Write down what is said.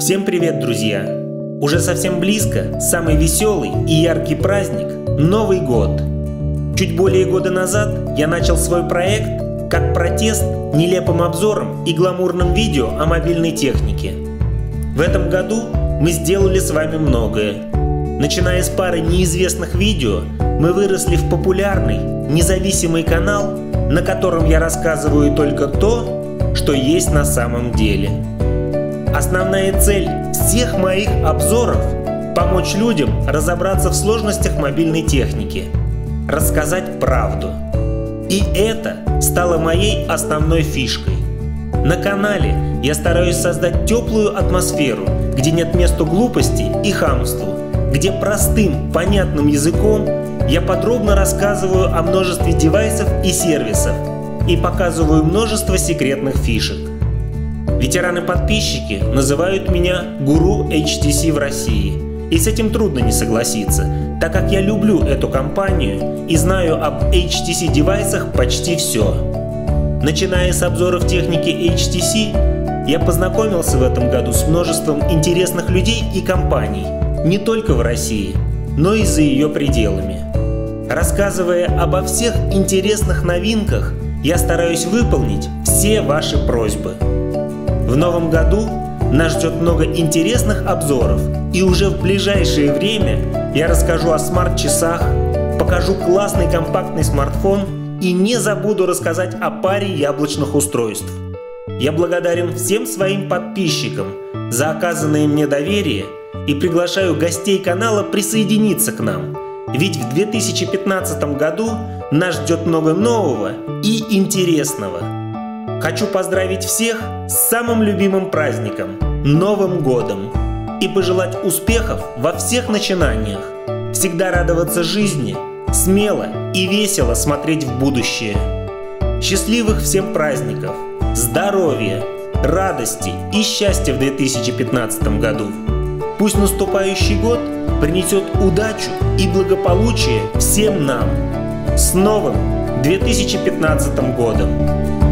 Всем привет, друзья! Уже совсем близко самый веселый и яркий праздник – Новый год. Чуть более года назад я начал свой проект как протест нелепым обзором и гламурным видео о мобильной технике. В этом году мы сделали с вами многое. Начиная с пары неизвестных видео, мы выросли в популярный, независимый канал, на котором я рассказываю только то, что есть на самом деле. Основная цель всех моих обзоров – помочь людям разобраться в сложностях мобильной техники, рассказать правду. И это стало моей основной фишкой. На канале я стараюсь создать теплую атмосферу, где нет места глупости и хамству, где простым, понятным языком я подробно рассказываю о множестве девайсов и сервисов и показываю множество секретных фишек. Ветераны-подписчики называют меня гуру HTC в России. И с этим трудно не согласиться, так как я люблю эту компанию и знаю об HTC девайсах почти все. Начиная с обзоров техники HTC, я познакомился в этом году с множеством интересных людей и компаний, не только в России, но и за ее пределами. Рассказывая обо всех интересных новинках, я стараюсь выполнить все ваши просьбы. В новом году нас ждет много интересных обзоров, и уже в ближайшее время я расскажу о смарт-часах, покажу классный компактный смартфон и не забуду рассказать о паре яблочных устройств. Я благодарен всем своим подписчикам за оказанное мне доверие и приглашаю гостей канала присоединиться к нам, ведь в 2015 году нас ждет много нового и интересного – Хочу поздравить всех с самым любимым праздником – Новым годом! И пожелать успехов во всех начинаниях. Всегда радоваться жизни, смело и весело смотреть в будущее. Счастливых всем праздников, здоровья, радости и счастья в 2015 году. Пусть наступающий год принесет удачу и благополучие всем нам. С новым 2015 годом!